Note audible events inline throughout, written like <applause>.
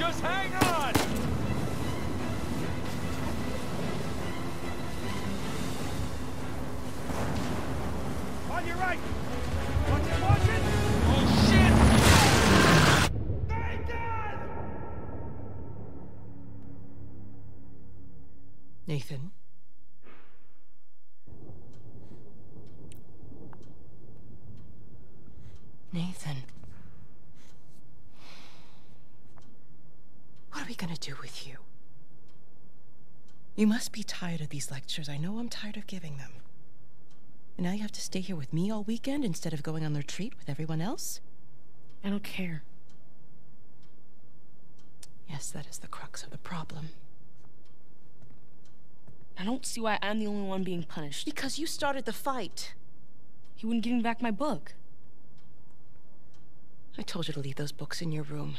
Just hang on! Do with you? You must be tired of these lectures. I know I'm tired of giving them. And now you have to stay here with me all weekend instead of going on the retreat with everyone else? I don't care. Yes, that is the crux of the problem. I don't see why I'm the only one being punished. Because you started the fight. He wouldn't give me back my book. I told you to leave those books in your room.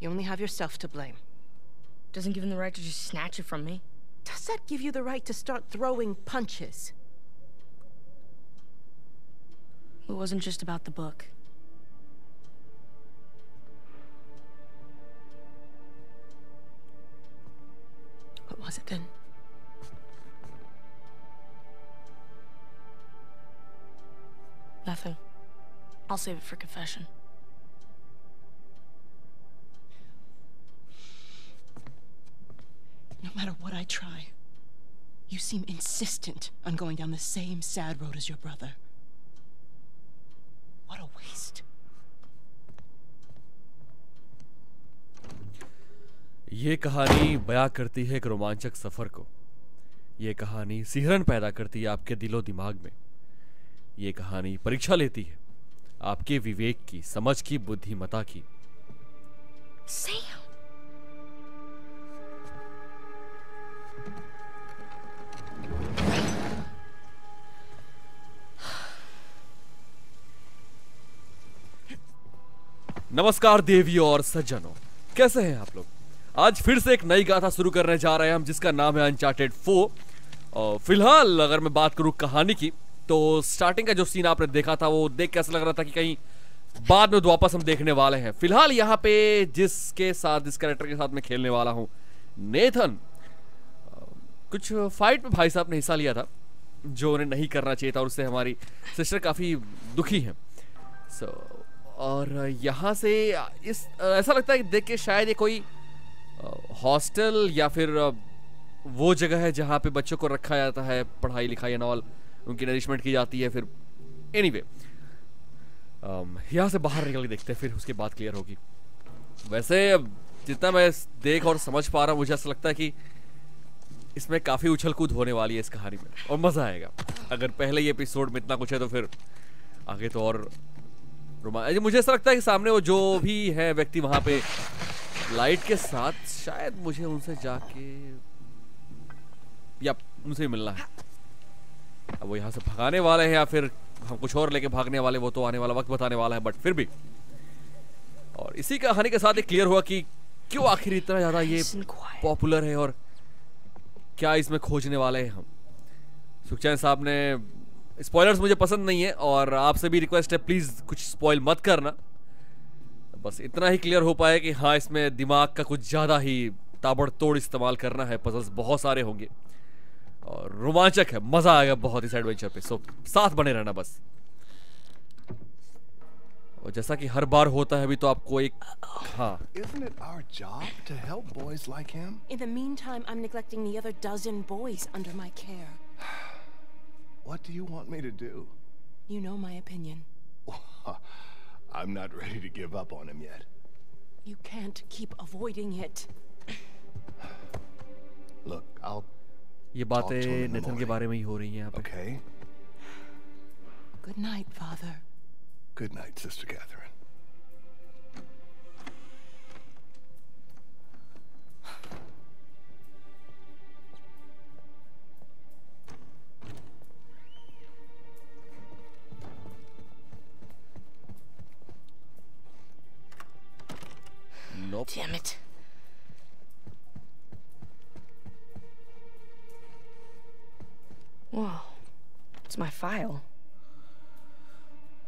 You only have yourself to blame. Doesn't give him the right to just snatch it from me. Does that give you the right to start throwing punches? It wasn't just about the book. What was it then? Nothing. I'll save it for confession. No matter what I try, you seem insistent on going down the same sad road as your brother. What a waste. ये कहानी बयां करती है एक रोमांचक सफ़र को ये कहानी सिहरन पैदा करती है आपके दिलो दिमाग में ये कहानी परीक्षा लेती है आपके विवेक की समझ की बुद्धिमता की Sam! नमस्कार देवियों और सज्जनों, कैसे हैं आप लोग? आज फिर से एक नई गाथा शुरू करने जा रहे हैं हम, जिसका नाम है अनचार्टेड फो फ़िलहाल अगर मैं बात करूँ कहानी की तो स्टार्टिंग का जो सीन आपने देखा था, वो देख के ऐसा लग रहा था कि कहीं बाद में वापस हम देखने वाले हैं। फ़िलहाल यहाँ पे जिसके साथ, जिस कैरेक्टर के साथ मैं खेलने वाला हूँ, नेथन। कुछ फाइट में भाई साहब ने हिस्सा लिया था, जो उन्हें नहीं करना चाहिए था, और उससे हमारी सिस्टर काफ़ी दुखी हैं। सो और यहाँ से इस, ऐसा लगता है कि देख के शायद ये कोई हॉस्टल या फिर वो जगह है जहाँ पे बच्चों को रखा जाता है पढ़ाई लिखाई एंड ऑल, उनकी नरिशमेंट की जाती है फिर। एनीवे यहाँ से बाहर निकल के देखते हैं, फिर उसके बाद क्लियर होगी। वैसे, जितना मैं देख और समझ पा रहा हूँ, मुझे ऐसा लगता है कि इसमें काफ़ी उछल कूद होने वाली है इस कहानी में, और मज़ा आएगा। अगर पहले ही एपिसोड में इतना कुछ है तो फिर आगे तो और रोमा अरे मुझे ऐसा लगता है कि सामने वो जो भी है व्यक्ति वहाँ पे लाइट के साथ शायद मुझे उनसे जाके या उनसे ही मिलना है। अब वो यहाँ से भगाने वाले हैं या फिर हम कुछ और लेके भागने वाले वो तो आने वाला वक्त बताने वाला है बट फिर भी। और इसी कहानी के साथ एक क्लियर हुआ कि क्यों आखिर इतना ज़्यादा ये. पॉपुलर है और क्या इसमें खोजने वाले हैं हम? सुखचैन साहब ने स्पॉयलर्स मुझे पसंद नहीं है और आपसे भी रिक्वेस्ट है प्लीज़ कुछ स्पॉइल मत करना। बस इतना ही क्लियर हो पाया कि हाँ इसमें दिमाग का कुछ ज़्यादा ही ताबड़तोड़ इस्तेमाल करना है। पजल्स बहुत सारे होंगे। और रोमांचक है मज़ा आएगा बहुत इस एडवेंचर पे। सो साथ बने रहना बस। और जैसा कि हर बार होता है अभी तो आपको एक हाँ। Isn't it our job to help boys like him? In the meantime, I'm neglecting the other dozen boys under my care. What do you want me to do? You know my opinion. <laughs> I'm not ready to give up on him yet. You can't keep avoiding it. <sighs> Look, I'll. ये Talk to him बातें in the Nitin के morning. बारे में ही हो रही हैं यहाँ पे Okay. Good night, Father. Good night, Sister Catherine. Nope. Damn it. Whoa. It's my file.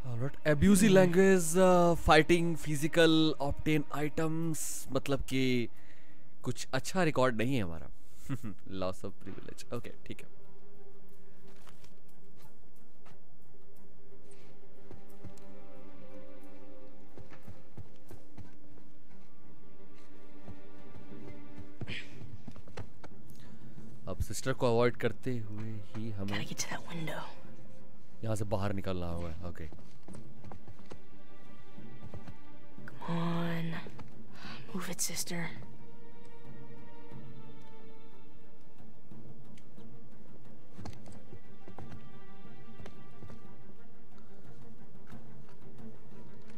Alright. Abusive language, uh, fighting, physical, obtain items मतलब कि कुछ अच्छा रिकॉर्ड नहीं है हमारा लॉस ऑफ़ प्रिविलेज ओके ठीक है अब सिस्टर को अवॉइड करते हुए ही हमें. यहाँ से बाहर निकलना होगा okay Come on. Move it, sister.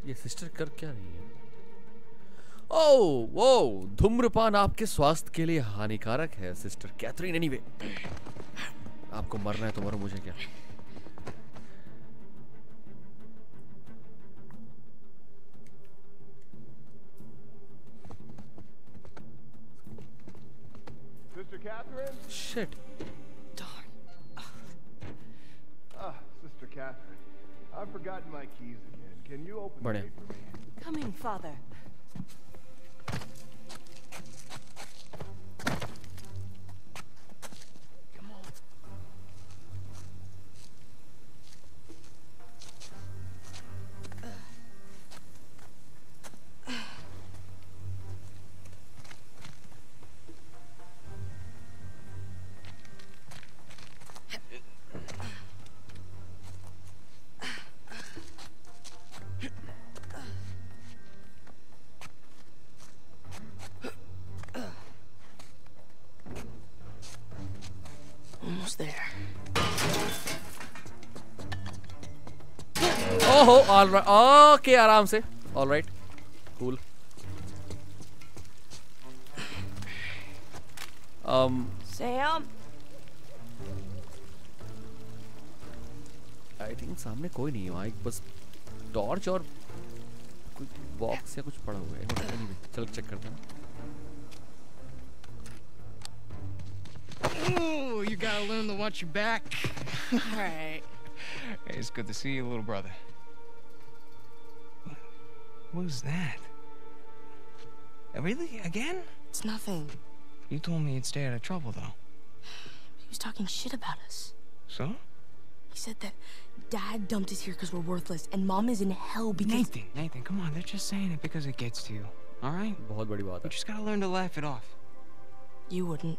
ये सिस्टर कर क्या रही है ओ वो धूम्रपान आपके स्वास्थ्य के लिए हानिकारक है सिस्टर कैथरीन एनीवे आपको मरना है तो मरो मुझे क्या Sister Catherine? Shit Darn. Ah, Sister Catherine. I've forgotten my keys again. Can you open the gate for me? Coming, Father. All right okay आराम से all right cool um Sam? I think सामने कोई नहीं है एक बस torch और कोई बॉक्स या कुछ पड़ा हुआ है anyway, चल चेक करते हैं Ooh, you gotta learn to watch your back. Alright. Hey, it's good to see you, little brother. Who's that? Uh, really? Again? It's nothing. You told me he'd stay out of trouble, though. He was talking shit about us. So? He said that Dad dumped us here because we're worthless, and Mom is in hell because... Nathan, Nathan, come on. They're just saying it because it gets to you, all right? You just gotta learn to laugh it off. You wouldn't.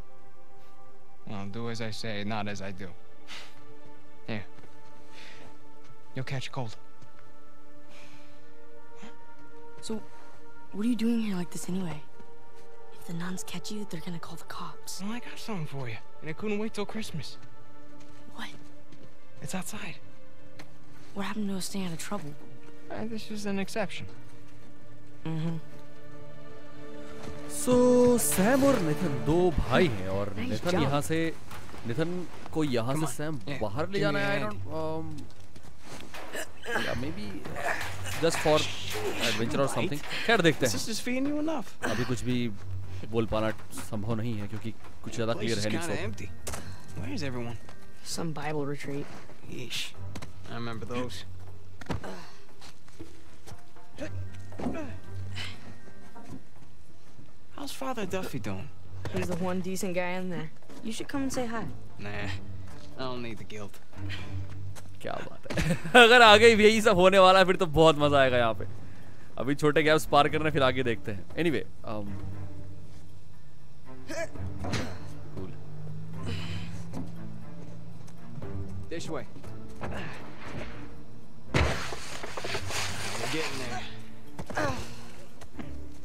Well, do as I say, not as I do. Here. You'll catch a cold. So, what are you doing here like this anyway? If the nuns catch you, they're gonna call the cops. Well, I got something for you. And I couldn't wait till Christmas. What? It's outside. What happened to us staying out of trouble? Uh, this is an exception. Mm-hmm. So Sam और निथन दो भाई हैं और Nice निथन job. यहाँ से निथन को यहाँ Come से on. सैम Yeah, बाहर ले give जाना me है आई a डोंट या may be just for adventure और समथिंग खैर देखते हैं is feeding you enough. अभी कुछ भी बोल पाना संभव नहीं है क्योंकि कुछ ज्यादा Place क्लियर is है नहीं kinda so empty. Where's everyone? Some Bible retreat. Yeesh. I remember those. How's Father Duffy doing? He's the one decent guy in there. You should come and say hi. Nah, I don't need the guilt. क्या बात है? <laughs> अगर आगे यही सब होने वाला है फिर तो बहुत मज़ा आएगा यहाँ पे। अभी छोटे गैप्स पार करना फिर आगे देखते हैं। Anyway um, cool.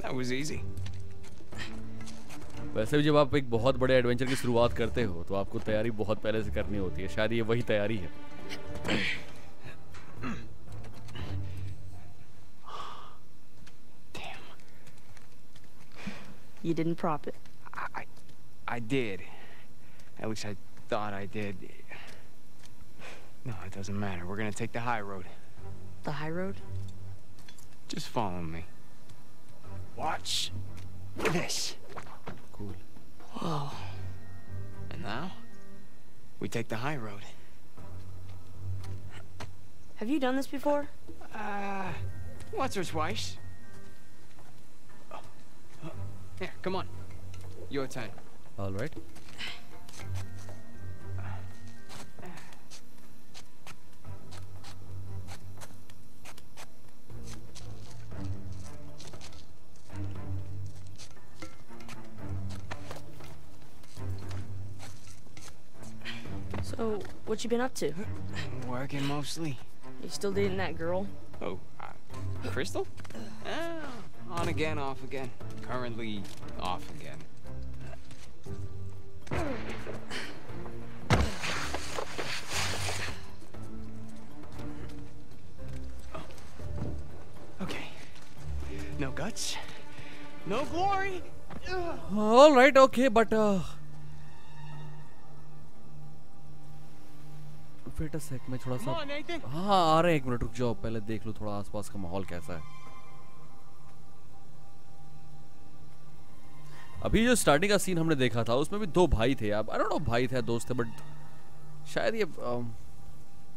That was easy. वैसे भी जब आप एक बहुत बड़े एडवेंचर की शुरुआत करते हो तो आपको तैयारी बहुत पहले से करनी होती है शायद ये वही तैयारी है Damn. You didn't prop it. I, I, I did. At least I thought I did. No, it doesn't matter. We're gonna take the high road. The high road? Just follow me. Watch this. Cool. Whoa. And now, we take the high road. Have you done this before? Uh, once or twice. Here, come on. Your turn. All right. So, what you been up to? Working mostly. You still dating that girl? Oh, uh, Crystal? Uh, on again, off again. Currently off again. Okay. No guts. No glory. All right, okay, but uh, wait a sec, मैं थोड़ा सा हाँ आ रहे हैं एक minute रुक जाओ पहले देख लो थोड़ा आसपास का माहौल कैसा है अभी जो स्टार्टिंग का सीन हमने देखा था उसमें भी दो भाई थे आई डोंट नो भाई थे दोस्त थे बट शायद ये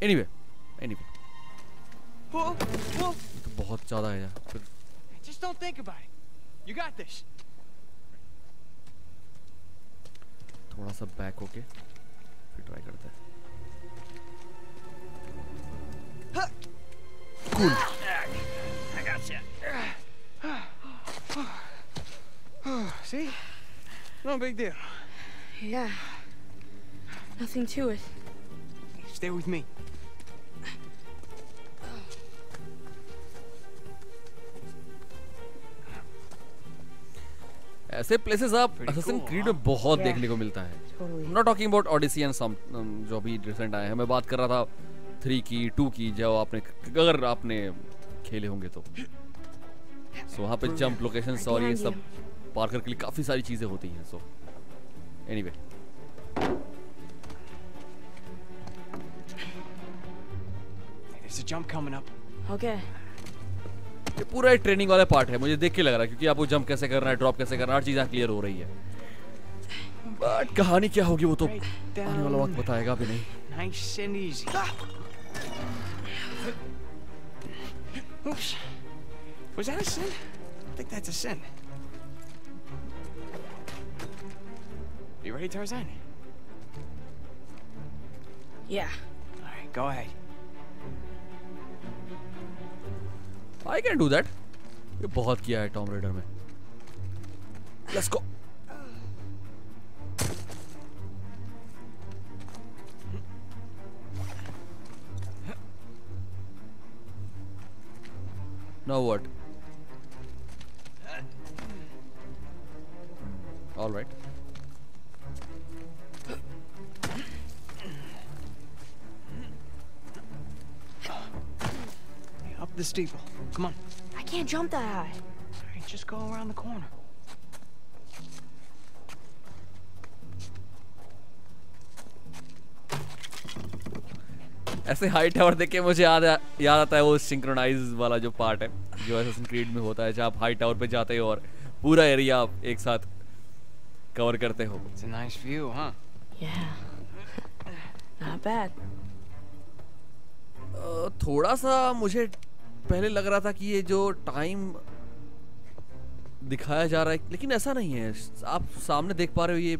एनीवे एनीवे Whoa, whoa. तो बहुत ज़्यादा है यार Just don't think about it. You got this. थोड़ा सा बैक होके फिर ट्राई करते हैं Cool. See? No big deal. Yeah. Nothing to it. Stay with me. ऐसे प्लेसेस आप असिन क्रीड में बहुत देखने को मिलता है not talking about Odyssey and some जो भी रिसेंट आए हैं मैं बात कर रहा था थ्री की टू की जो आपने अगर आपने खेले होंगे तो। सो वहाँ पे जंप लोकेशन और ये सब पार्कर के लिए काफ़ी सारी चीज़ें होती हैं so anyway There's a jump coming up. Okay. ये पूरा एक ट्रेनिंग वाला पार्ट है मुझे देख के लग रहा है क्योंकि आपको जंप कैसे करना है ड्रॉप कैसे करना है हर चीज़ क्लियर हो रही है। बट कहानी क्या होगी वो तो आने वाला वक्त बताएगा भी नहीं। Nice and easy. Oops. Was that a sin? I think that's a sin. You ready, Tarzan? Yeah. All right, go ahead. I can do that ये बहुत किया है टॉम रेडर में let's go Now what? All right. Up the steeple. Come on. I can't jump that high. All right, just go around the corner. ऐसे high tower देख के मुझे याद याद आता है वो सिंक्रोनाइज वाला जो पार्ट है जो एसेसिन क्रीड में होता है जहाँ आप हाई टावर पे जाते हो और पूरा एरिया आप एक साथ कवर करते हो It's a nice view, huh? Yeah. <laughs> Not bad. थोड़ा सा मुझे पहले लग रहा था कि ये जो टाइम दिखाया जा रहा है लेकिन ऐसा नहीं है आप सामने देख पा रहे हो ये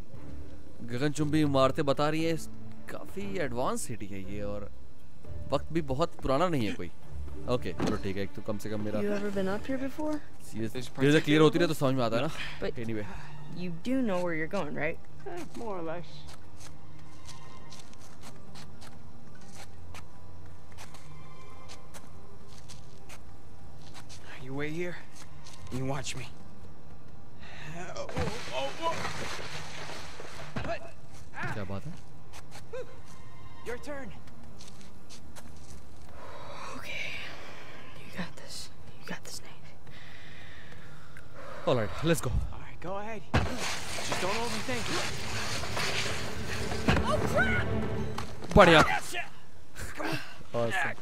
गगनचुंबी इमारतें बता रही है काफ़ी एडवांस सिटी है ये और वक्त भी बहुत पुराना नहीं है कोई ओके चलो ठीक है एक तो कम से कम मेरा You ever been up here before? This चीज़ें क्लियर होती रहे तो समझ में आता है ना But anyway you do know where you're going, right? Eh, more or less. You wait here. and You watch me. Oh, oh, oh, क्या बात है Your turn. Alright let's go All right, go ahead. Just don't overthink it. बढ़िया Awesome.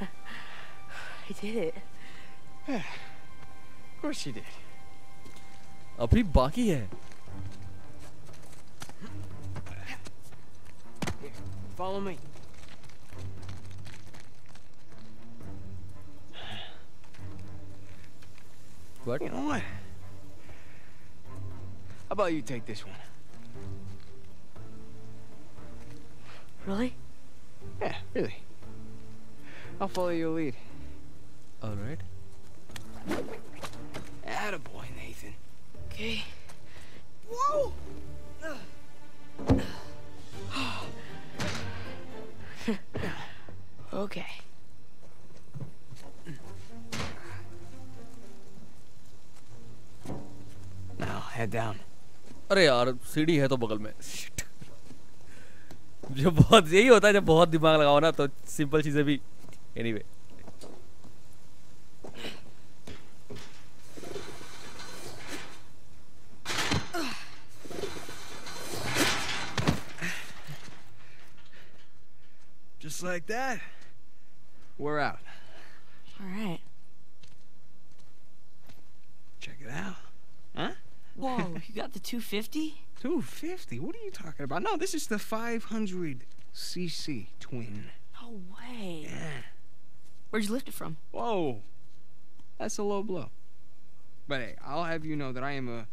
I did it. Of <sighs> course you did. अभी बाकी है Follow me. Clerk? You know what? How about you take this one? Really? Yeah, really. I'll follow your lead. All right. Attaboy, Nathan. Okay. Whoa! <sighs> okay. Head down. अरे यार सीढ़ी है तो बगल में Shit. जो बहुत यही होता है जब बहुत दिमाग लगाओ ना तो सिंपल चीज़ें भी anyway anyway. Just like that. We're out. All right. Check it out. Huh? Whoa, you got the 250? 250? What are you talking about? No, this is the 500cc twin. No way. Yeah. Where'd you lift it from? Whoa. That's a low blow. But hey, I'll have you know that I am a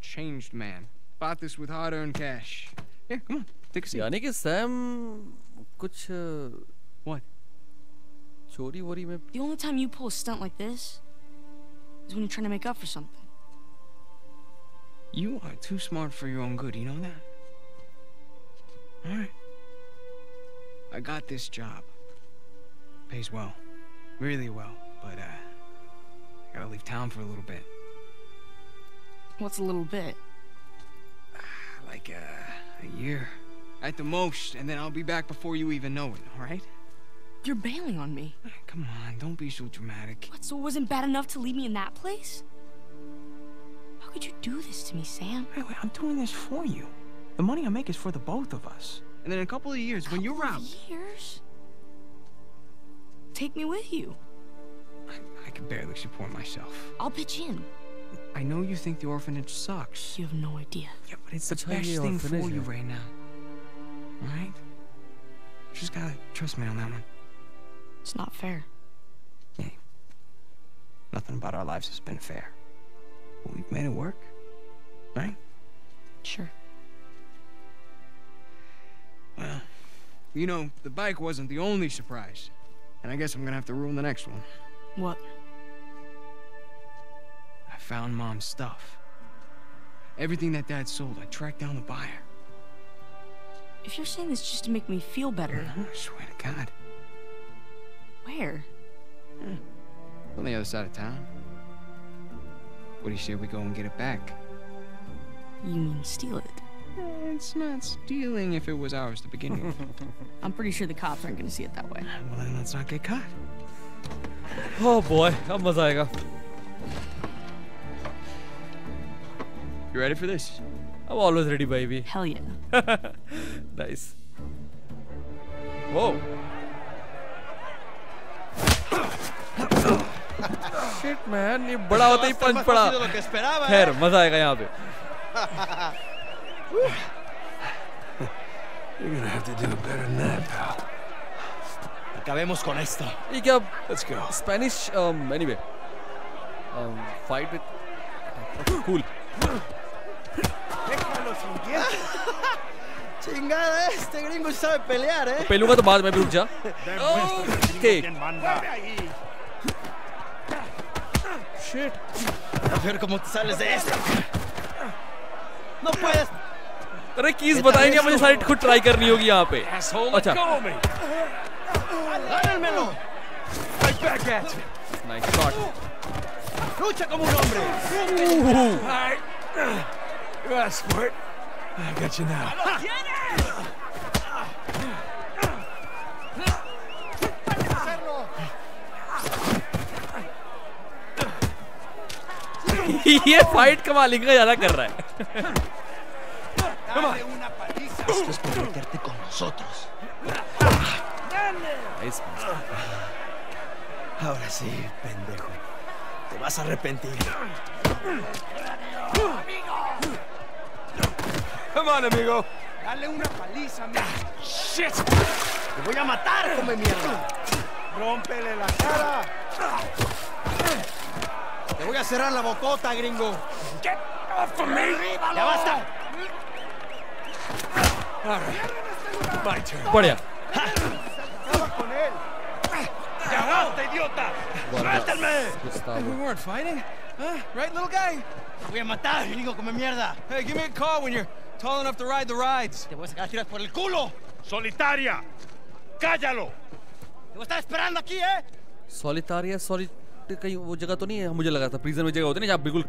changed man. Bought this with hard earned cash. Yeah, come on. Take a seat. यानी कि Sam कुछ अ, What? चोरी वोरी में The only time you pull a stunt like this is when you're trying to make up for something. You are too smart for your own good, you know that? Alright. I got this job. Pays well. Really well. But, uh, I gotta leave town for a little bit. What's a little bit? <sighs> like uh, a year at the most, and then I'll be back before you even know it. All right? You're bailing on me. Come on, don't be so dramatic. What, so it wasn't bad enough to leave me in that place? How could you do this to me, Sam? Wait, wait, I'm doing this for you. The money I make is for the both of us. And then in a couple of years, couple when you're out... years? Take me with you. I, I can barely support myself. I'll pitch in. I know you think the orphanage sucks. You have no idea. Yeah, but it's the best thing for you right now. All right? You just gotta trust me on that one. It's not fair. Yeah. Nothing about our lives has been fair. We've made it work, right? Sure. Well, you know, the bike wasn't the only surprise. And I guess I'm gonna have to ruin the next one. What? I found Mom's stuff. Everything that Dad sold, I tracked down the buyer. If you're saying this just to make me feel better, uh-huh, I swear to God. where? On the other side of town. What do you say we go and get it back? You mean steal it? Eh, it's not stealing if it was ours to begin with. <laughs> I'm pretty sure the cops aren't going to see it that way. Well, then let's not get caught. Oh boy, I'm a tiger. You ready for this? I'm always ready, baby. Hell yeah. <laughs> nice. Whoa. <coughs> <coughs> <coughs> Shit man, ये बड़ा होता ही पंच पड़ा. खैर मज़ा आएगा यहाँ पे. You're gonna have to do better than that, pal. Acabemos con esto. ये क्या Let's go. Spanish um anyway. Um fight with cool. Déjalo sin. Chingada, este gringo sabe pelear, ¿eh? तो बाद में भी रुक जा. Okay. shit. Napiórko mu wcale jest. No pojazd. अरे keys बताएँगे मुझे साइड खुद ट्राई करनी होगी यहाँ पे अच्छा Nice shot. Lucha como un hombre. Ooh. All right. You asked for it. I got you now. <laughs> ये फाइट कमालिंग का ज्यादा कर रहा है. Dale una paliza. Esto es por meterte con nosotros. Nice. Ahora sí, pendejo. Te vas a arrepentir. Come on, amigo. Dale una paliza, amigo. Shit. Te voy a matar, come mierda. Rómpele la cara. Te voy a cerrar la bocota, gringo. Get off of me. ¡Ya basta! Guardia. ¡Ya basta, idiota! ¡Suéltame! We weren't fighting, huh? Right, little guy? Voy a matar, gringo, come mierda. Hey, give me a call when you're tall enough to ride the rides. Por el culo. Solitaria. Cállalo. Te voy a estar esperando aquí, ¿eh? Solitaria, solitaria. कहीं वो जगह तो नहीं है मुझे लगा था prison में जगह होती है ना जहाँ बिल्कुल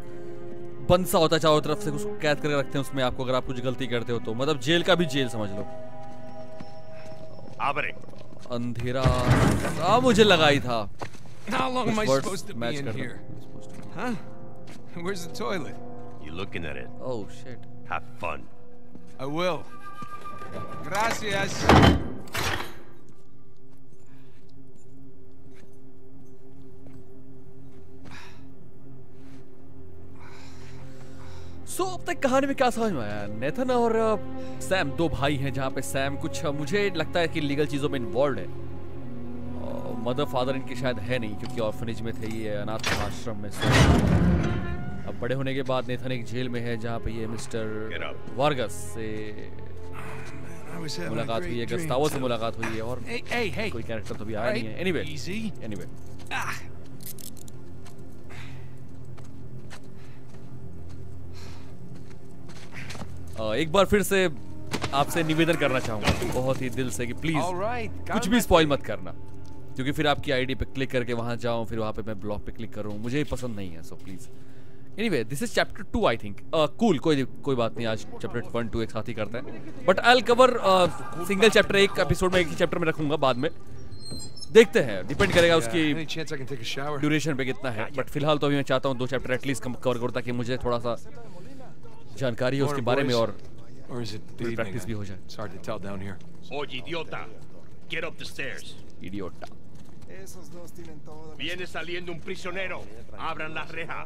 बंद सा होता है चारों तरफ़ से उसको कैद करके रखते हैं उसमें आपको अगर आप कुछ गलती करते हो तो मतलब जेल का भी जेल समझ लो अंधेरा हाँ मुझे लगा ही था How long am I supposed to be in here? Huh? Where's the toilet? You looking at it? Oh shit Have fun. I will. Gracias. So अब तक कहानी में क्या समझ में आया नेथन और सैम दो भाई हैं जहाँ पे सैम कुछ मुझे लगता है कि लीगल चीज़ों में इन्वॉल्व है मदर फादर इनके शायद है नहीं क्योंकि ऑर्फनेज में थे ये अनाथ आश्रम में से अब बड़े होने के बाद नेथन एक जेल में है जहाँ पे ये मिस्टर. वार्गस से मुलाकात हुई है गस्तावो से मुलाकात हुई है और Hey, hey, hey. कोई कैरेक्टर तो भी आया नहीं है एनीवे easy. Anyway Ah. एक बार फिर से आपसे निवेदन करना चाहूँगा। बहुत ही दिल से कि प्लीज़ right. कुछ भी स्पॉइल मत करना। क्योंकि फिर आपकी आईडी पे क्लिक करके वहाँ जाऊँ फिर वहाँ पे मैं ब्लॉग पे क्लिक करूँ। मुझे ये पसंद नहीं है so please anyway this is chapter two I think cool कोई कोई बात नहीं आज चैप्टर वन टू एक साथ ही करते हैं। But I cover single chapter एक एपिसोड में एक ही चैप्टर में रखूँगा बाद में। देखते हैं डिपेंड करेगा उसकी? ड्यूरेशन पे कितना है। बट फ़िलहाल तो अभी मैं चाहता हूँ दो चैप्टर एटलीस्ट कवर करूँ ताकि मुझे थोड़ा सा जानकारी हो उसके बारे में और practice भी हो जाए. Oye, idiota. Get up the stairs. इडियोटा Viene saliendo un prisionero. Abran la reja.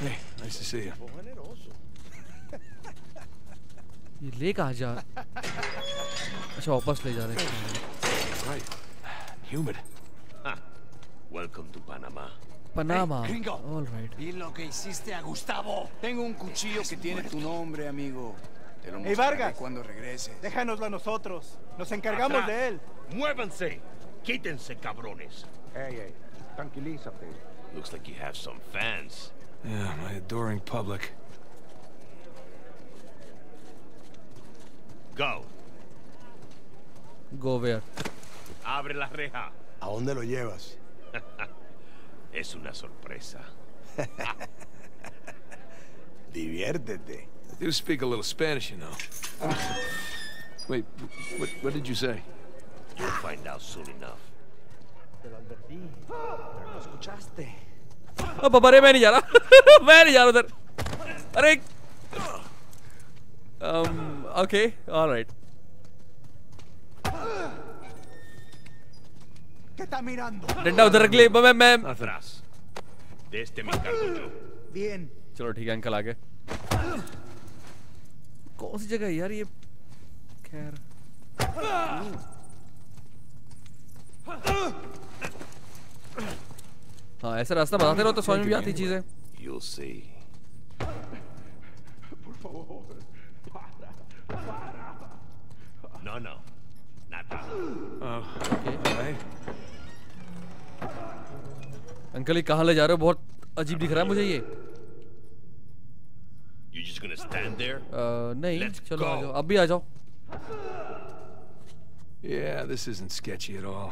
Hey, nice to see you. ये ले कहा जा अच्छा वापस ले जा रहे हैं Right. Humid. Welcome to Panamá. Panamá. Hey, All right. ¿Y lo que hiciste a Gustavo? Tengo un cuchillo que tiene tu nombre, amigo. Te lo hey, Vargas, cuando regrese. Déjanoslo a nosotros. Nos encargamos de él. ¡Muévanse! ¡Quítense, cabrones! Hey, hey. Tranquilízate. Looks like you have some fans. Yeah, my adoring public. Go. Go, Bear. Abre la reja. ¿A dónde lo llevas? <laughs> Es una sorpresa. <laughs> Diviértete. I do speak a little Spanish, you know. Wait, what, what did you say? You'll find out soon enough. ¿Lo escuchaste? ओ बाबा रे मैं नहीं जा रहा मैं नहीं जा रहा उधर अरे um okay all right ¿Qué está mirando? डंडा उधर रख ले मैं मैं Atrás. De este me encargo yo. Bien. चलो ठीक है अंकल आगे कौन सी जगह है यार ये खैर हाँ ऐसा रास्ता बताते रहो तो समझ में भी आती चीज़ें You'll see. No, no. Oh, okay. Uncle ये कहाँ ले जा रहे हो बहुत अजीब दिख रहा है मुझे ये You just gonna stand there? अ, नहीं Let's चलो आ go. जाओ अब भी आ जाओ Yeah, this isn't sketchy at all.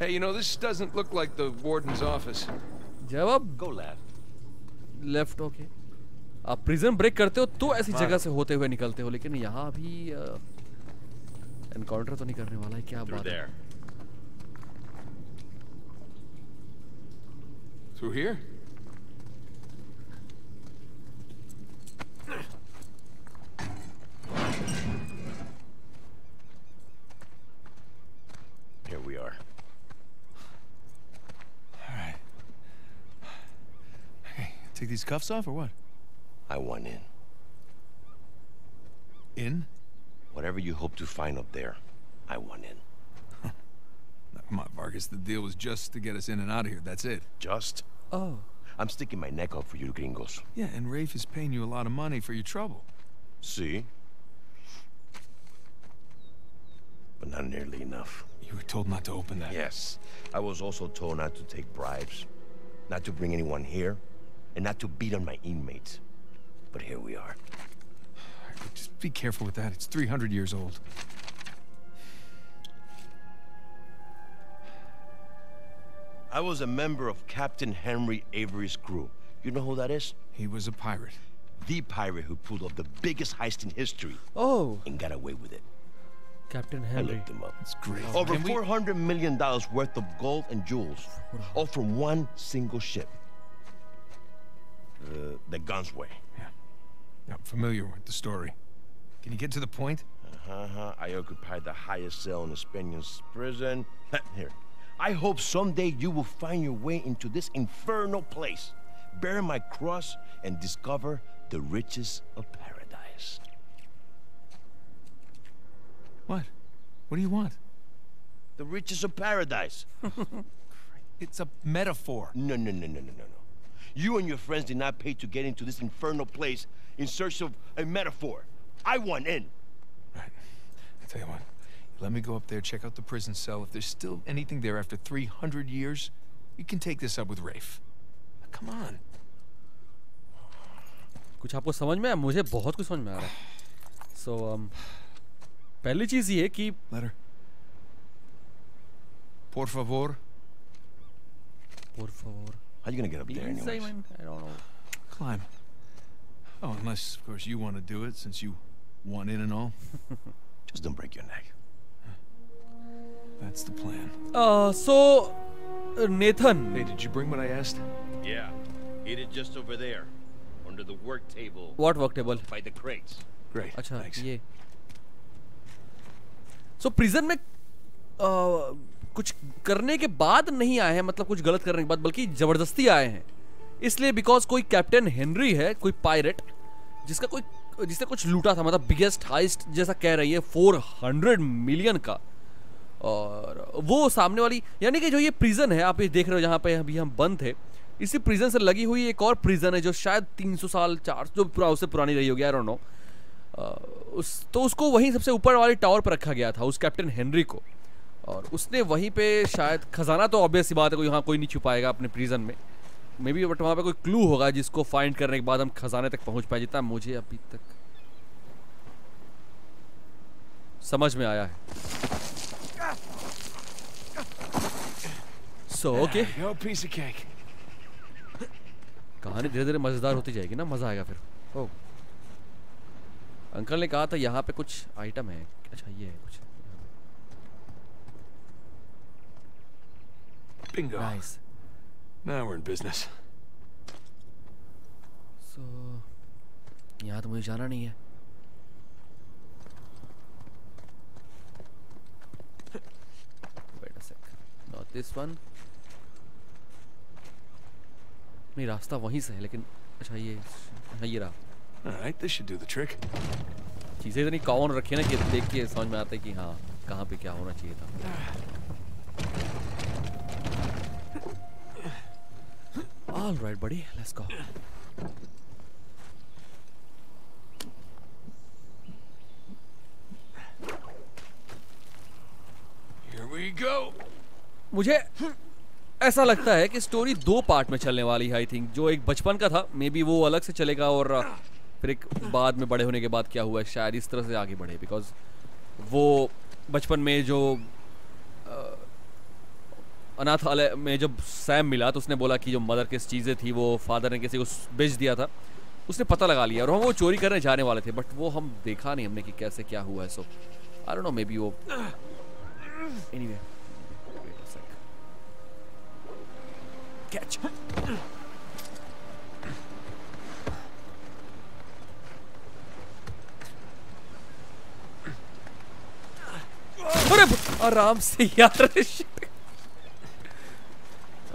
Hey, you know, this doesn't look like the warden's office. जब Go left. लेफ़्ट ओके आप प्रिजन ब्रेक करते हो तो ऐसी जगह से होते हुए निकलते हो लेकिन यहाँ अभी एनकाउंटर तो नहीं करने वाला है क्या Through बात है there. Through here? Here we are. All right. Hey, take these cuffs off or what? I want in. In? Whatever you hope to find up there, I want in. <laughs> Come on, Vargas. The deal was just to get us in and out of here. That's it. Just? Oh, I'm sticking my neck out for you gringos. Yeah, and Rafe is paying you a lot of money for your trouble. See? But not nearly enough. You were told not to open that. Yes. I was also told not to take bribes, not to bring anyone here, and not to beat on my inmates. But here we are. Just be careful with that. It's 300 years old. I was a member of Captain Henry Avery's crew. You know who that is? He was a pirate. The pirate who pulled off the biggest heist in history. Oh. And got away with it. Captain Henry. I looked him up. It's great. Over four hundred million dollars worth of gold and jewels, all from one single ship. Uh, the Gunsway. I'm familiar with the story. Can you get to the point? Uh-huh. I occupied the highest cell in the Spaniards' prison. <laughs> Here. I hope someday you will find your way into this infernal place, bear my cross, and discover the riches of paradise. What? What do you want? The riches of paradise. <laughs> It's a metaphor. No, no, no, no, no, no. You and your friends did not pay to get into this infernal place in search of a metaphor. I want in. Right. I tell you what. Let me go up there, check out the prison cell. If there's still anything there after 300 years, you can take this up with Rafe. Come on. कुछ आपको समझ में आया मुझे बहुत कुछ समझ में आ रहा है सो so, um, पहली चीज ये कि Letter. Por favor. Por favor. how are you gonna get up there anyways? I don't know. Climb. Oh, unless, of course, you want to do it, since you want in and all. <laughs> Just don't break your neck. <sighs> That's the plan. Uh, so, uh, Nathan. Hey, did you bring what I asked? Yeah, It is it just over there, under the work table. What work table? By the crates. Great. Achha, thanks. So prison में uh, कुछ करने के बाद नहीं आए हैं मतलब कुछ गलत करने के बाद, बल्कि ज़बरदस्ती आए हैं। इसलिए बिकॉज़ कोई कैप्टन हेनरी है, कोई पायरेट जिसका कोई जिसने कुछ लूटा था मतलब बिगेस्ट हाइस्ट जैसा कह रही है 400 मिलियन का। और वो सामने वाली, यानी कि जो ये प्रिजन है, आप ये देख रहे हो जहाँ पे अभी हम बंद थे, इसी प्रिजन से लगी हुई एक और प्रिजन है, जो शायद 300 साल, चार जो पुरा, उससे पुरानी रही होगी आई डोंट नो उस तो उसको वहीं सबसे ऊपर वाले टावर पर रखा गया था, उस कैप्टन हेनरी को। और उसने वहीं पे शायद खजाना तो ऑब्वियस सी बात है कोई यहाँ कोई नहीं छुपाएगा अपने प्रिजन में। मे बी बट वहाँ पे कोई क्लू होगा जिसको फाइंड करने के बाद हम खजाने तक पहुँच पाए जितना मुझे अभी तक समझ में आया है। So okay. कहानी धीरे धीरे मज़ेदार होती जाएगी ना मज़ा आएगा फिर। ओ अंकल ने कहा था यहाँ पे कुछ आइटम है। अच्छा ये है कुछ। Bingo. Nice Now we're in business. सो यहाँ तो मुझे जाना नहीं है Wait a sec. Not this one. नहीं रास्ता वहीं से है लेकिन अच्छा ये हाँ ये रहा All right, this should do the trick. चीज़ें इतनी कॉमन रखी है ना कि देख के समझ में आता है कि हाँ कहाँ पे क्या होना चाहिए था All right, buddy, let's go. Here we go. मुझे ऐसा लगता है कि स्टोरी दो पार्ट में चलने वाली है आई थिंक जो एक बचपन का था मे बी वो अलग से चलेगा और फिर एक बाद में बड़े होने के बाद क्या हुआ है शायद इस तरह से आगे बढ़े बिकॉज़ वो बचपन में जो अनाथालय में जब सैम मिला तो उसने बोला कि जो मदर की चीज़ें थी, वो फादर ने किसी को बेच दिया था। उसने पता लगा लिया और हम वो चोरी करने जाने वाले थे बट वो हम देखा नहीं हमने कि कैसे क्या हुआ है so I don't know maybe वो एनीवे Catch. अरे, आराम से यार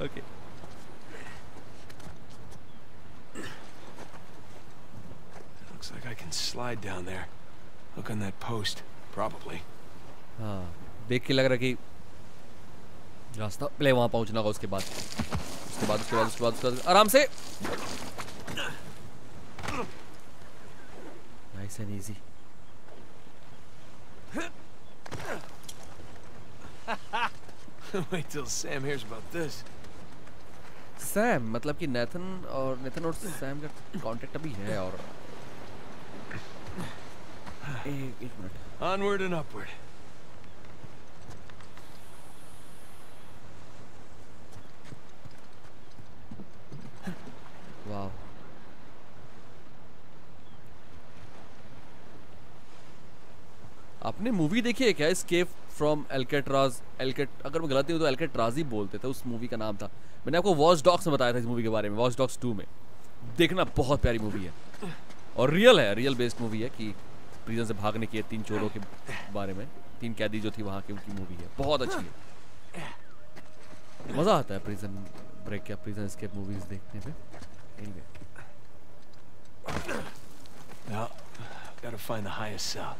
okay Looks like I can slide down there. Look on that post. Probably. हाँ देख के लग रहा कि रास्ता पहले वहां पहुंचना होगा उसके बाद उसके बाद उसके बाद उसके बाद उसके बाद आराम से nice and easy Wait till Sam hears about this. Sam मतलब कि नेथन और नेथन और सैम का कांटेक्ट अभी है और एक मिनट Onward and upward. वाह आपने मूवी देखी है क्या? एस्केप फ्रॉम एल्केट्राज एल्केट अगर मैं गलत नहीं हूँ तो एल्केट्राज ही बोलते थे उस मूवी का नाम था। मैंने आपको वॉच डॉग्स में बताया था इस मूवी के बारे में वॉच डॉग्स टू में। देखना बहुत प्यारी मूवी है। और रियल है रियल बेस्ड मूवी है कि प्रिजन से भागने की है तीन चोरों के बारे में तीन कैदी जो थी वहाँ की उनकी मूवी है। बहुत अच्छी है। मज़ा आता है प्रिजन ब्रेक या प्रिजन एस्केप मूवीज़ देखने पे anyway Now, gotta find the highest cell.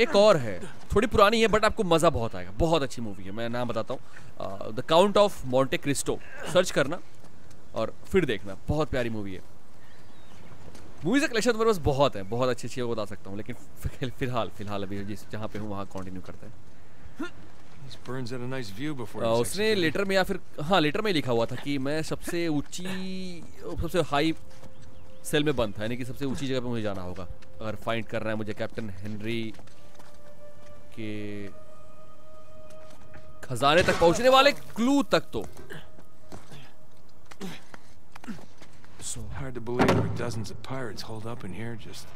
एक और है। थोड़ी पुरानी है बट आपको मज़ा बहुत आएगा। बहुत अच्छी मूवी है। मैं नाम बताता हूँ। The Count of Monte Cristo search करना और फिर देखना। बहुत प्यारी मूवी है। मूवीज़ का कलेक्शन मेरे पास बहुत है। बहुत अच्छी अच्छी बता सकता हूँ। लेकिन फ़िलहाल फ़िलहाल अभी जिस जहाँ पे हूँ वहाँ कंटिन्यू करते हैं। Nice उसने लेटर में या फिर हाँ लेटर में लिखा हुआ था कि मैं सबसे ऊँची सबसे हाई सेल में बंद था। यानी कि सबसे ऊँची जगह पे मुझे जाना होगा। अगर फाइंड करना है मुझे कैप्टन हेनरी के खजाने तक पहुंचने वाले क्लू तक तो So hard to believe there are dozens of pirates holed up in here just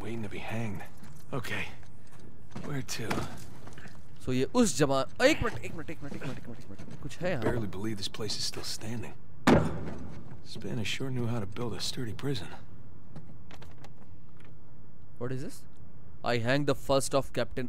waiting to be hanged. Okay. Where to? सो ये उस जमा एक मिनट एक मिनट एक मिनट एक मिनट एक मिनट एक मिनट कुछ है यहाँ Barely believe this place is still standing. Spanish sure knew how to build a sturdy prison. What is this I hang the first of captain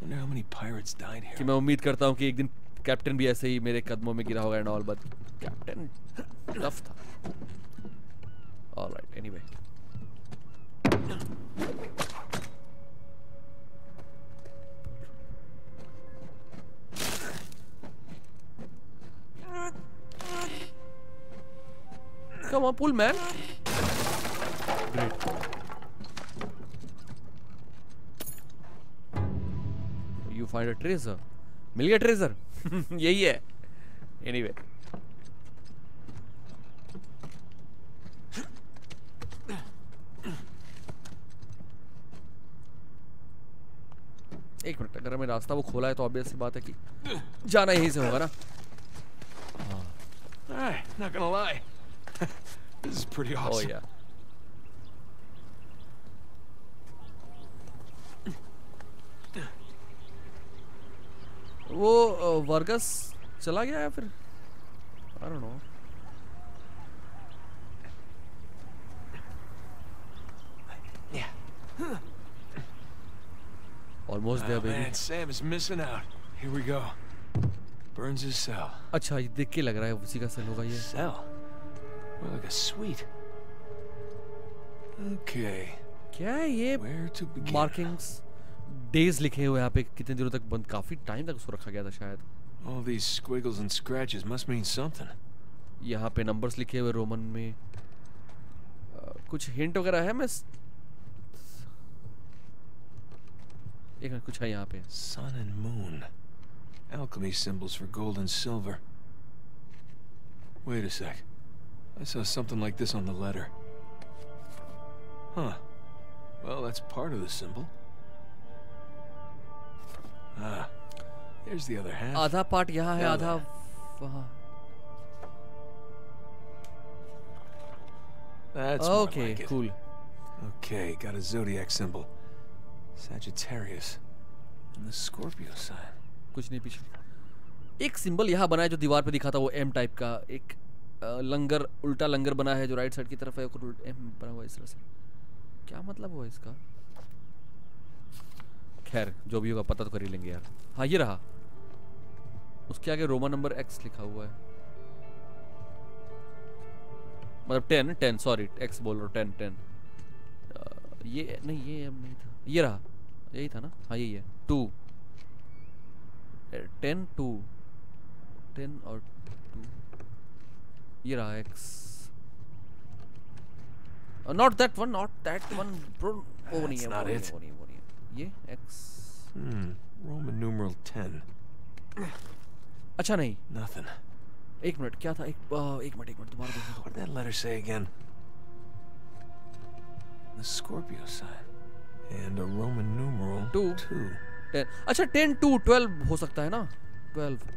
Wonder how many pirates died कि मैं उम्मीद करता हूँ कि एक दिन कैप्टन भी ऐसे ही मेरे कदमों में गिरा होगा and all but captain tough था all right anyway Come on, pull, man. Great. You find a treasure मिल गया ट्रेजर <laughs> यही है एनी anyway. एक मिनट अगर हमें रास्ता वो खोला है तो ऑब्वियस बात है कि जाना यहीं से होगा ना Hey, not gonna lie. <laughs> This is pretty oh, awesome. Oh yeah. वो अ, वर्गस चला गया या फिर I don't know almost there Oh, baby man, Sam is missing out. Here we go. Burns his cell. अच्छा ये देख के लग रहा है उसी का सेल होगा ये Cell? More like a suite. Okay. क्या है ये Where to begin? Markings days लिखे हुए यहाँ पे कितने दिनों तक बंद काफी टाइम तक उसको रखा गया था शायद All these squiggles and scratches must mean something. यहाँ पे नंबर्स लिखे हुए रोमन में अ, कुछ हिंट वगैरह है मैं स- एक मिनट कुछ है यहाँ पे Sun and moon. Alchemy symbols for gold and silver. Wait a sec. I saw something like this on the letter. Huh. Well, that's part of the symbol. Ah. There's the other half. आधा part यहाँ है आधा वहाँ That's okay like. Cool Okay, got a zodiac symbol. Sagittarius. And the Scorpio sign. कुछ नहीं पीछे एक symbol यहाँ बना है जो दीवार पे दिखा था वो एम टाइप का एक लंगर उल्टा लंगर बना है जो राइट साइड की तरफ़ है एम बना हुआ है इस तरह से क्या मतलब हुआ इसका खैर जो भी होगा पता तो कर ही लेंगे यार। हाँ ये रहा। उसके आगे रोमन नंबर एक्स लिखा हुआ है। मतलब टेन टेन सॉरी एक्स बोल रहा हूँ टेन टेन ये नहीं ये एम नहीं था। ये रहा। यही था ना? हाँ यही है। टू टेन टू टेन और टू ये रहा X not that one not that one bro वो नहीं है वो नहीं है, अच्छा नहीं। एक मिनट क्या था? एक एक मिनट एक मिनट दोबारा देखो व्हाट दैट लेटर से again the Scorpio sign and a Roman numeral 2 2 अच्छा 10 2 12 हो सकता है ना? 12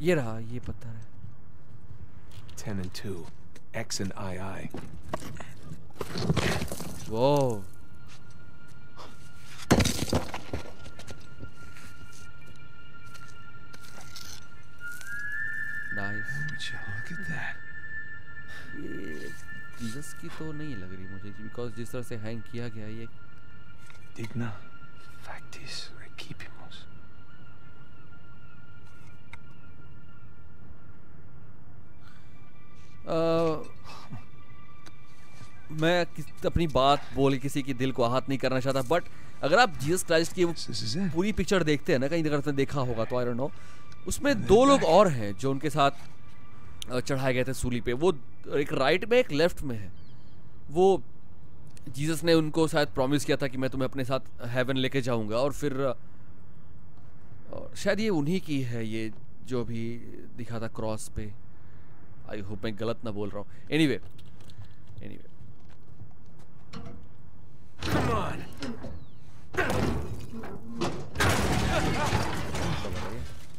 ये रहा ये पत्थर है। 10 and 2. X and II. वो nice Would you look at that? ये जीसस की तो नहीं लग रही मुझे बिकॉज जिस तरह से हैंग किया गया ये Digna factis recipimus. मैं किस, अपनी बात बोल किसी के दिल को आहत नहीं करना चाहता बट अगर आप जीसस क्राइस्ट की. पूरी पिक्चर देखते हैं ना कहीं अगर देखा होगा तो आई डोंट नो उसमें दो लोग और हैं जो उनके साथ चढ़ाए गए थे सूली पे। वो एक राइट में एक लेफ़्ट में है। वो जीसस ने उनको शायद प्रॉमिस किया था कि मैं तुम्हें अपने साथ हेवन लेके जाऊँगा और फिर और शायद ये उन्हीं की है ये जो भी दिखा था क्रॉस पे। आई होप मैं गलत ना बोल रहा हूँ. Anyway anyway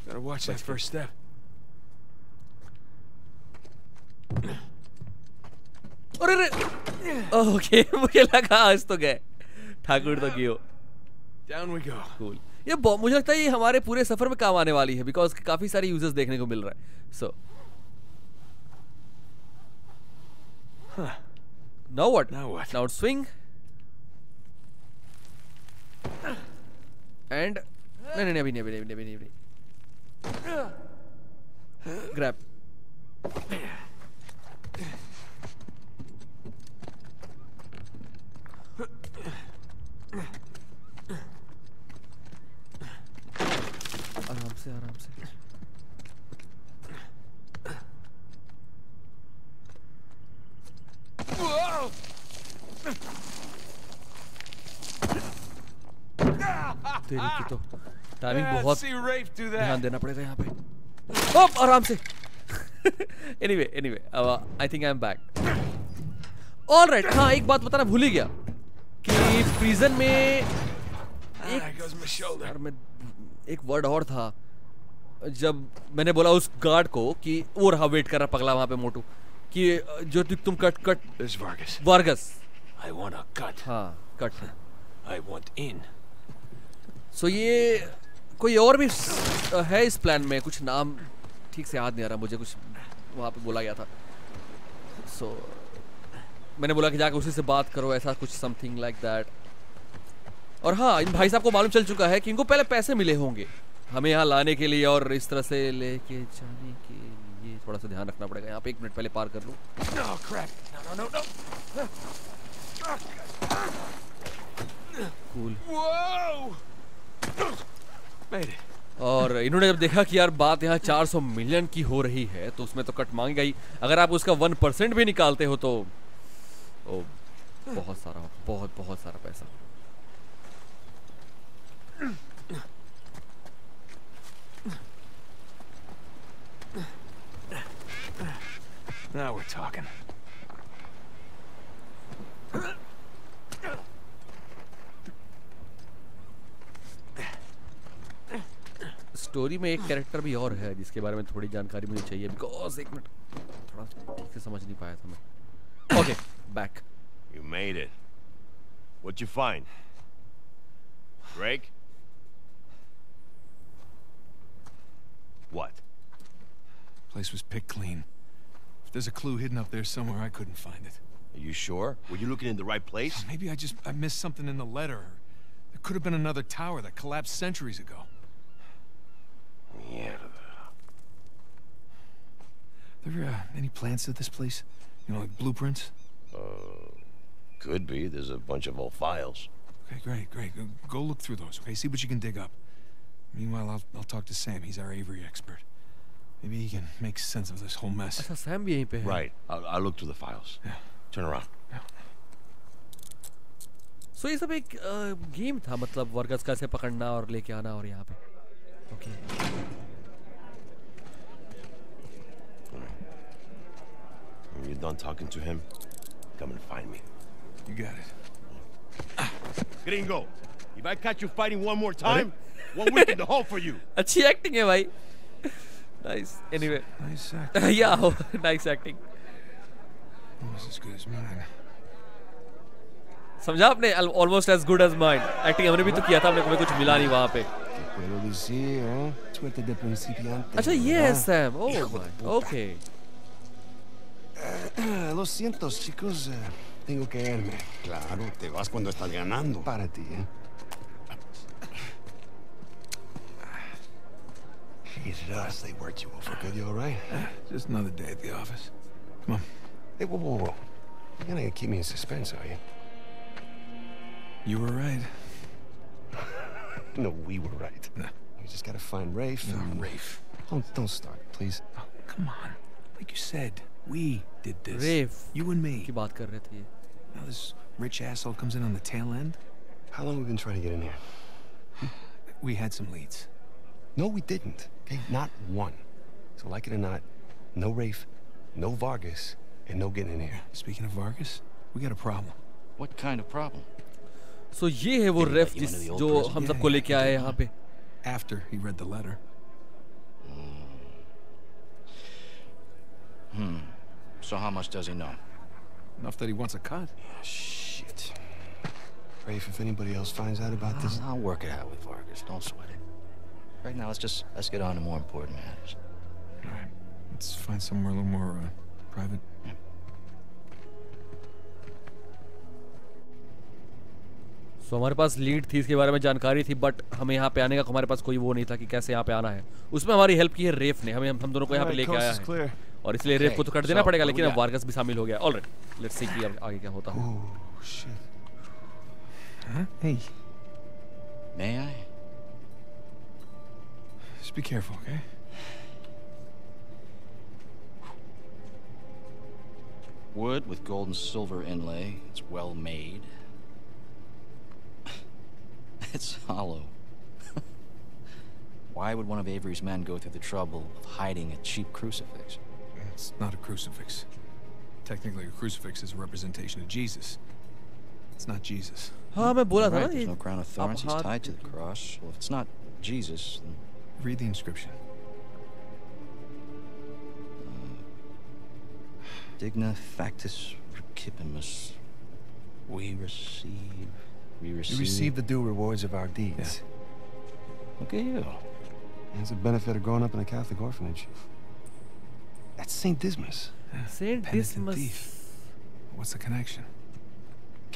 Gotta watch that first step. अरे रे! ओके <laughs> मुझे लगा आज तो गए. ठाकुर तो कियो? Down we go. कूल ये मुझे लगता है ये हमारे पूरे सफ़र में काम आने वाली है बिकॉज़ काफ़ी सारे यूज़र्स देखने को मिल रहा है. So now what Now what? Now swing and नहीं नहीं नहीं, अभी नहीं अभी नहीं अभी नहीं अभी नहीं ग्रैब तेरी की तो टाइमिंग बहुत ध्यान देना पड़ेगा यहाँ पे। ओप आराम से। Anyway anyway I think I am back alright हाँ एक बात बताना भूल ही गया कि प्रिजन में Ah, shoulder. यार मैं एक वर्ड और था जब मैंने बोला उस गार्ड को कि वो रहा वेट कर रहा पगला वहाँ पे मोटू। कि जो तुम cut cut. There's Vargas. Vargas I want a cut. हाँ cut I want in. So ये कोई और भी है इस प्लान में? कुछ नाम ठीक से याद नहीं आ रहा मुझे कुछ वहाँ पे बोला गया था। सो so, मैंने बोला कि जाकर उसी से बात करो ऐसा कुछ समथिंग लाइक दैट और हाँ इन भाई साहब को मालूम चल चुका है कि इनको पहले पैसे मिले होंगे। हमें यहाँ लाने के लिए और इस तरह से लेके जाने के थोड़ा सा ध्यान रखना पड़ेगा। यहाँ पे एक मिनट पहले पार कर लूँ. Cool it. और इन्होंने जब देखा कि यार बात यहाँ 400 मिलियन की हो रही है तो उसमें तो कट मांगेगा ही अगर आप उसका वन परसेंट भी निकालते हो तो ओ, बहुत सारा बहुत बहुत सारा पैसा। Now we're talking. स्टोरी में एक कैरेक्टर भी और है जिसके बारे में थोड़ी जानकारी मुझे चाहिए बिकॉज एक मिनट थोड़ा ठीक से समझ नहीं पाया था मैं okay back You made it. What'd you find? Drake? What? Place was picked clean. If there's a clue hidden up there somewhere, I couldn't find it. Are you sure? Were you looking in the right place? Maybe I just I missed something in the letter. There could have been another tower that collapsed centuries ago. Mierda. There uh, any plans to this place? You know, like blueprints? Uh, could be. There's a bunch of old files. Okay, great, great. Go, go look through those, okay? See what you can dig up. Meanwhile, I'll, I'll talk to Sam. He's our Avery expert. Maybe he can make sense of this whole mess. अच्छा Sam भी यहीं पे है Right. I'll, I'll look through the files. Yeah. Turn around. सो ये सब एक game था मतलब वर्गस का ऐसे पकड़ना और लेके आना और यहाँ पे okay When you're done talking to him, come and find me. You got it. Gringo, if I catch you fighting one more time, one week in the hole for you. <laughs> अच्छी एक्टिंग है भाई nice anyway Nice act. <laughs> या <laughs> nice acting Almost as good as mine. समझा आपने almost as good as mind acting हमने भी तो किया था हमने हमें कुछ मिला नहीं वहाँ पे Puedo decir, ¿eh? Suerte de principiante. अच्छा ये है ¿verdad? Sam oh okay <clears throat> Lo siento, chicos. eh, tengo que irme. Claro, te vas cuando estás ganando. Para ti, ¿eh? Jesus. Us, they worked you over good. You all right? <sighs> Just another day at the office. Come on. Hey, whoa, whoa, whoa. You're gonna keep me in suspense, are you? You were right. <laughs> no, we were right. No. We just gotta find Rafe. No, and... Rafe. Don't, don't start, please. Oh, come on. Like you said, we did this. Rafe. You and me. Now this rich asshole comes in on the tail end? How long have we been trying to get in here? we had some leads. No, we didn't. Okay, not one. So like it or not, no Rafe, no Vargas, and no getting in here. Speaking of Vargas, we got a problem. What kind of problem? सो ये है वो Did he ref let you into जिस the old जो prison? हम Yeah, सबको yeah, लेके he आए did. यहाँ पे After he read the letter. Hmm. So how much does he know? Enough that he wants a cut. Shit. Rafe, if anybody else finds out about this, I'll work it out with Vargas. Don't sweat it. Right now, let's just let's get on to more important matters. All right. Let's find somewhere a little more uh, private. Yeah. सो हमारे पास lead थी इसके बारे में जानकारी थी but हमें यहाँ पे आने का हमारे पास कोई वो नहीं था कि कैसे यहाँ पे आना है उसमें हमारी हेल्प की है रेफ ने हमें हम दोनों को यहाँ पे लेके आया है और इसलिए रेफ को तो Okay, कट देना so, पड़ेगा लेकिन अब? वार्गस भी शामिल हो गया ऑलराइट लेट्स सी कि अब आगे क्या होता है just be careful, okay? Wood with gold and silver inlay. It's well made. <laughs> it's hollow. <laughs> Why would one of Avery's men go through the trouble of hiding a cheap crucifix? It's not a crucifix. Technically, a crucifix is a representation of Jesus. It's not Jesus. हाँ मैं बोला था right, ना there's ये no crown of thorns. He's हाथ- tied to the cross. Well, if it's not Jesus, then Read the inscription. digna factis recipimus. We receive. We receive. We receive. receive the due rewards of our deeds. Look at you. It's a benefit of growing up in a Catholic orphanage. That's St. Dismas. Saint Dismas thief. What's the connection?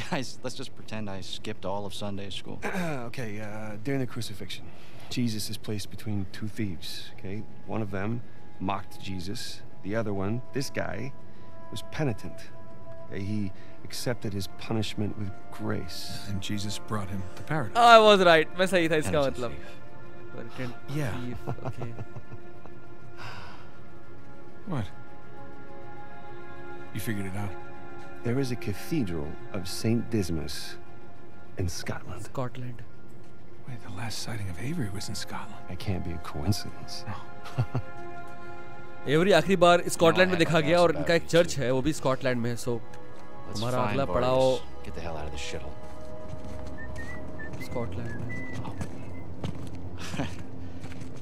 Guys, let's just pretend I skipped all of Sunday school. <clears throat> okay, uh, during the crucifixion, Jesus is placed between two thieves, okay? One of them mocked Jesus. The other one, this guy, was penitent. Okay? He accepted his punishment with grace. And Jesus brought him to paradise. I was right मैं सही था इसका Penitent मतलब thief. Penitent Yeah. thief, okay. <laughs> What? You figured it out? There is a cathedral of St. Dismas in Scotland. Scotland Wait, the last sighting of Avery was in Scotland. That can't be a coincidence. Avery <laughs> आखिरी बार Scotland में I have देखा my गया doubts और about इनका एक it, church too. है वो भी स्कॉटलैंड में है सो Let's हमारा find अगला Vargas. पड़ाव Get the hell out of this shithole. Scotland में <laughs>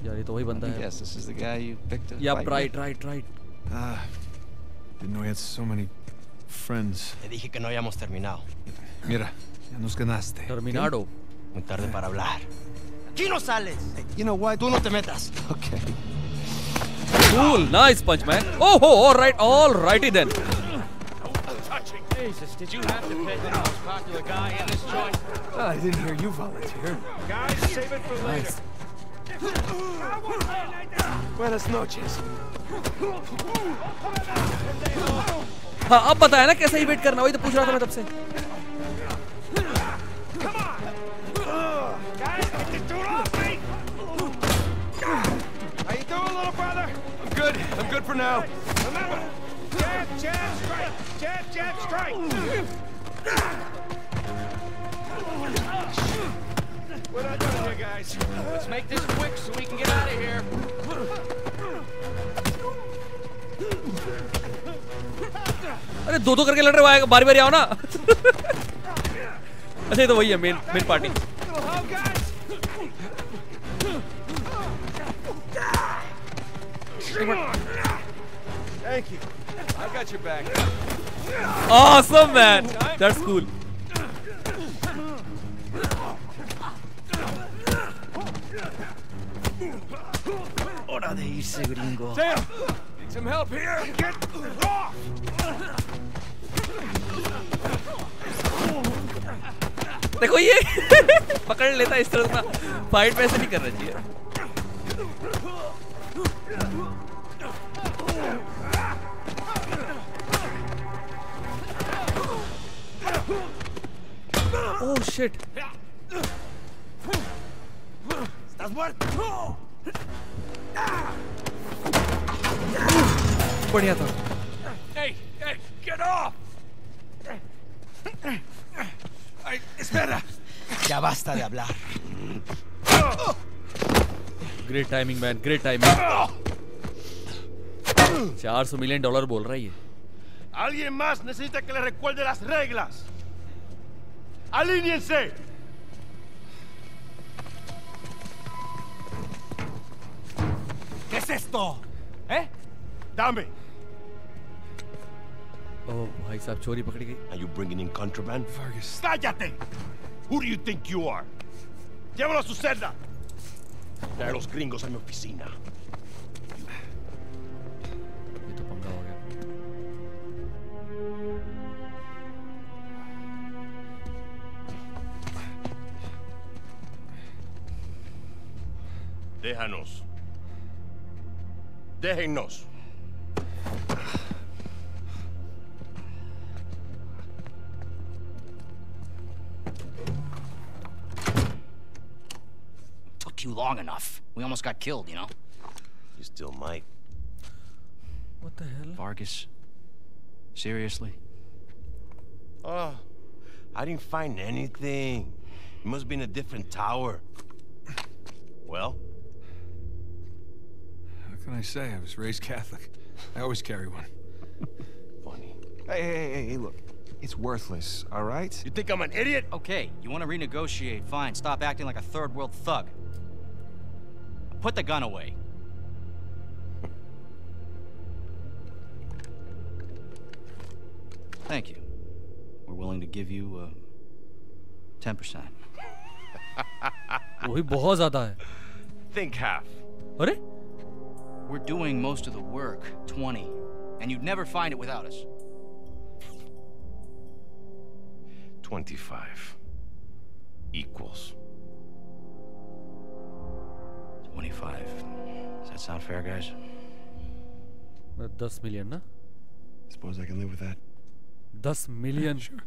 यार ये तो वही बंदा है Yes, this is the guy you picked to या fight right right right Ah, didn't know he had so many friends. Te dije que no hayamos terminado. Mira, ya nos ganaste. टर्मिनाडो Muy tarde para hablar. ¡Aquí no sales! Hey, You know what? Tú no te metas. Okay. Cool, nice punch, man. Oh, oh, all right, all righty then. Jesus, did you have to pick the most popular guy in this joint? Ah, I didn't hear you volunteer. Guys, save it for nice. later. Buenas noches. हाँ अब बताया ना कैसे ही wait करना वही तो पूछ रहा था मैं तब से little brother? I'm good. I'm good for now. Remember, jab, jab, strike. Jab, jab, strike. We're not done here, guys. Let's make this quick so we can get out of here. अरे दो दो करके लड़ रहे हो बारी बारी आओ ना अच्छा ये तो वही है main main party Thank you. I got your back. awesome man that's cool Hora de irse, gringo. Sam, need some help here? Get off! देखो ये पकड़ लेता है इस तरह का फाइट में ऐसे नहीं करना चाहिए ओह शिट ¿Estás muerto? बढ़िया था Hey, hey, get off! Ay, espera. Ya basta de hablar. Great timing man great timing 400 million dollar बोल रहा है ये Alguien más necesita que le recuerde las reglas. ¡Alíñense! ¿Qué es esto? ¿Eh? Dame. ओह भाई साहब चोरी पकड़ी गई Are you bringing in contraband? Vargas. ¡Cállate! Who do you think you are? Llévalo a su celda. Trae a los gringos a mi oficina. Déjanos. Déjennos. Took you long enough. We almost got killed, you know? You still might. What the hell? Vargas. Seriously? Oh, I didn't find anything. It must be in a different tower. Well, How can I say? I was raised Catholic. I always carry one. funny. Hey, hey, hey, hey, look. It's worthless, all right? You think I'm an idiot? Okay, you want to renegotiate? Fine. Stop acting like a third world thug. Put the gun away. Thank you. We're willing to give you uh, 10%. <laughs> वही बहुत ज्यादा है Think half. अरे We're doing most of the work, 20, and you'd never find it without us. 25 equals. 25. Does that sound fair, guys? Uh, 10 million, huh? Suppose I can live with that. 10 million. Yeah, <laughs> sure.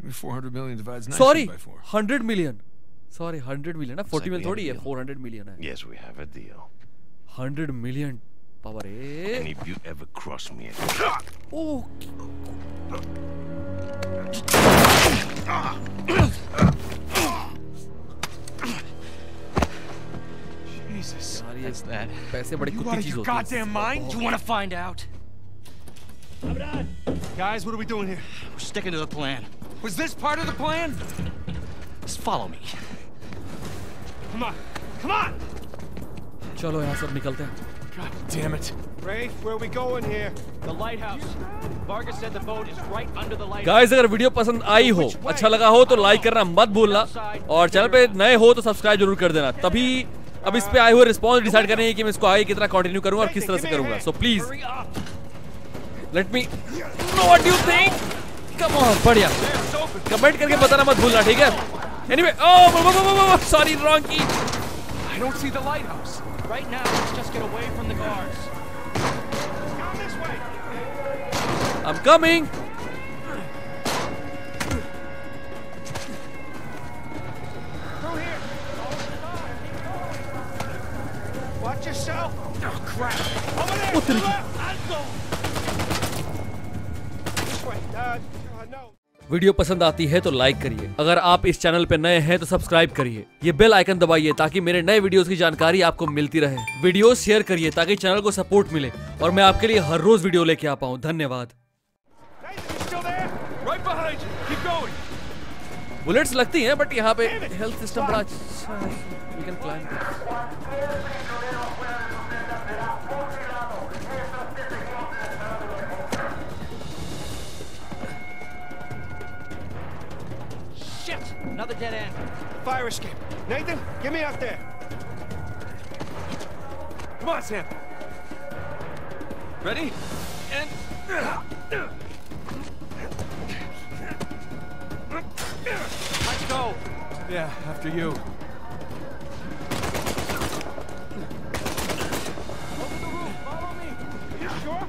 I mean, 400 million divides nicely Sorry, by 4. 100 million. Sorry, 100 million. Na? 40 like million, 30 hai, 400 million. Yes, we have a deal. Hundred million power And A if you ever cross me again. Oh Jesus. यार ये That's that. पैसे बड़ी You out कुत्ती of चीज your होती है goddamn mind? You want to find out? Guys, what are we doing here? We're sticking to the plan. Was this part of the plan? Just follow me. Come on. Come on! चलो यहाँ से अब निकलते हैं God damn it. Rafe, where are we going here? The lighthouse. Vargas said the boat is right under the lighthouse. Guys अगर video पसंद आई हो अच्छा लगा हो तो लाइक करना मत भूलना और चैनल पे नए हो तो सब्सक्राइब ज़रूर कर देना तभी अब इस पे आए हुए रिस्पॉन्स डिसाइड करेंगे कि मैं इसको आगे कितना कंटिन्यू करूँगा और किस तरह से करूँगा so please. Let me know what you think come on बढ़िया कमेंट करके बताना मत भूलना ठीक है anyway oh sorry wrong key I don't see the lighthouse. Right now, let's just get away from the guards. Come this way. I'm coming! Through here. Watch yourself! Oh, crap! Over there! What did he... This way, Dodge. Video पसंद आती है तो like करिए। अगर आप इस channel पे नए हैं तो सब्सक्राइब करिए। ये बेल आइकन दबाइए ताकि मेरे नए वीडियोस की जानकारी आपको मिलती रहे। वीडियो शेयर करिए ताकि चैनल को सपोर्ट मिले और मैं आपके लिए हर रोज वीडियो लेके आ पाऊँ। धन्यवाद. बुलेट्स लगती हैं बट यहाँ पे हेल्थ सिस्टम बड़ा अच्छा Another dead end. Fire escape. Nathan, get me out there. Come on, Sam. Ready? And. Let's go. Yeah, after you. Over the roof. Follow me. You sure?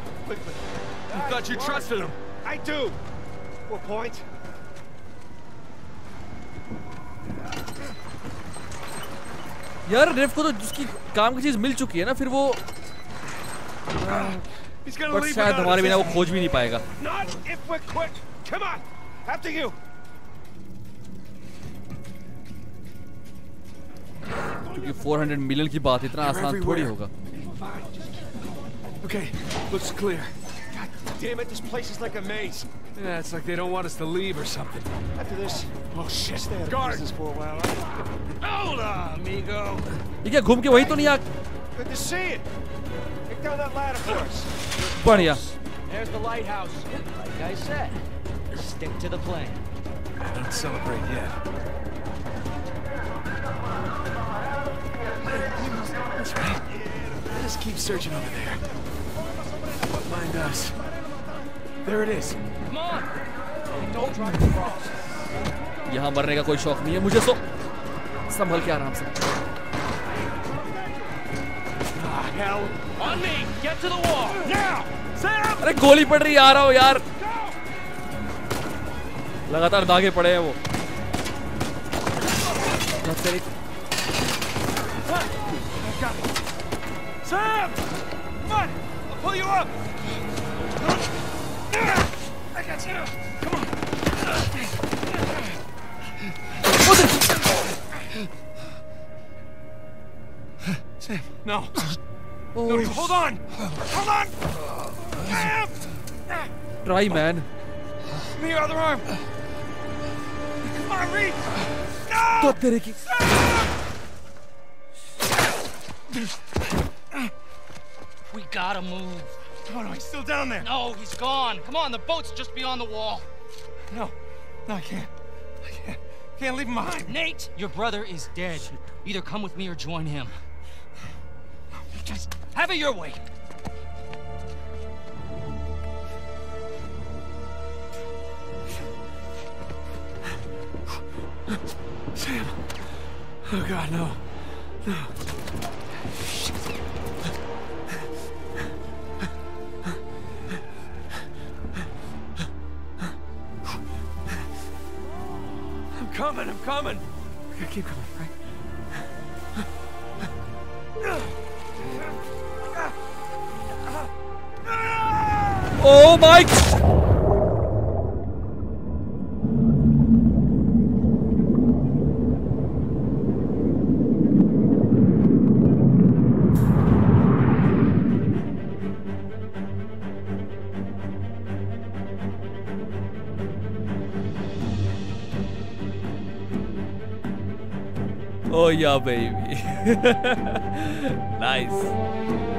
quickly. I thought you trusted him. I do. What point? यार रिफ को तो जिसकी काम की चीज़ मिल चुकी है ना फिर वो बट शायद हमारे बिना वो खोज भी नहीं पाएगा क्योंकि 400 मिलियन की बात इतना आसान थोड़ी होगा Okay, looks clear. Damn it, this place is like a maze. Yeah, it's like they don't want us to leave or something. After this, Oh shit! stay out of Guard! business for a while. huh? Hola, amigo. ये क्या घूम के वही तो नहीं आ Good to see you. Take down that ladder for us. बढ़िया There's the lighthouse. Like I said, stick to the plan. Don't celebrate yet. That's right. Just keep searching over there. up behind us. There it is. Come on. Don't try to cross. यहाँ मरने का कोई शौक नहीं है मुझे सो। संभल के आराम से। अरे गोली पड़ रही आ रहा हूँ यार। लगातार दागे पड़े हैं वो। Sam, Come on. No. No, hold on. Hold on. Sam. Try, man. Me other arm. Come on, reach. No. Sam! We gotta move. Oh, no, he's still down there. No, he's gone. Come on, the boat's just beyond the wall. No. No, I can't. I can't. Can't leave him behind. Nate, your brother is dead. Either come with me or join him. Just have it your way. Sam. Oh God, no. No. coming, I'm coming. Keep coming, right? Oh my... y'all, baby. <laughs> nice.